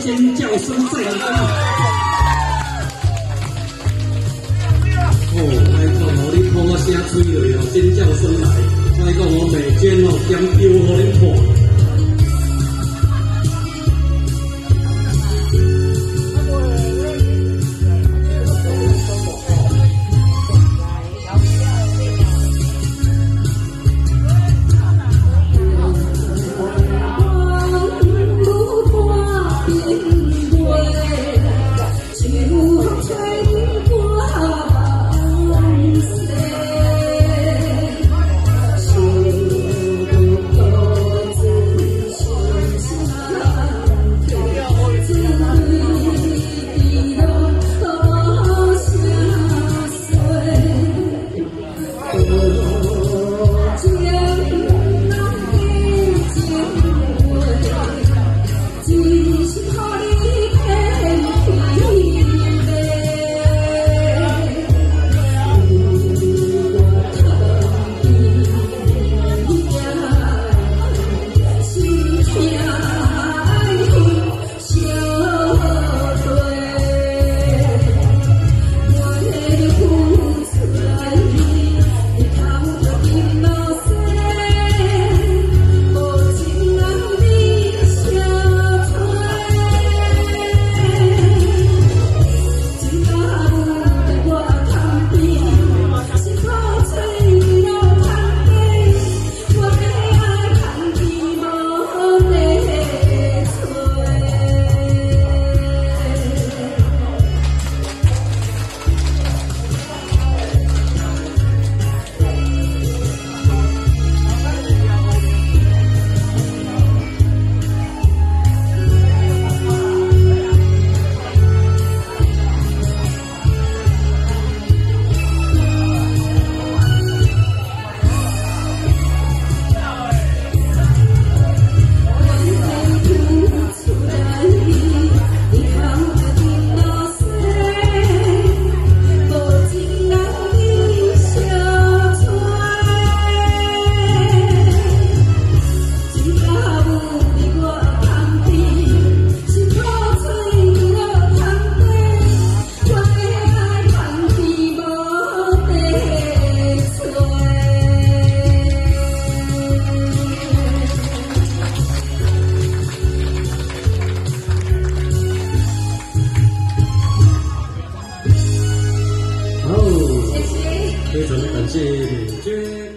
尖叫声在哪哦我跟你哦你个尖叫声来我跟讲我每天哦点歌给你看 Jerry, Jerry.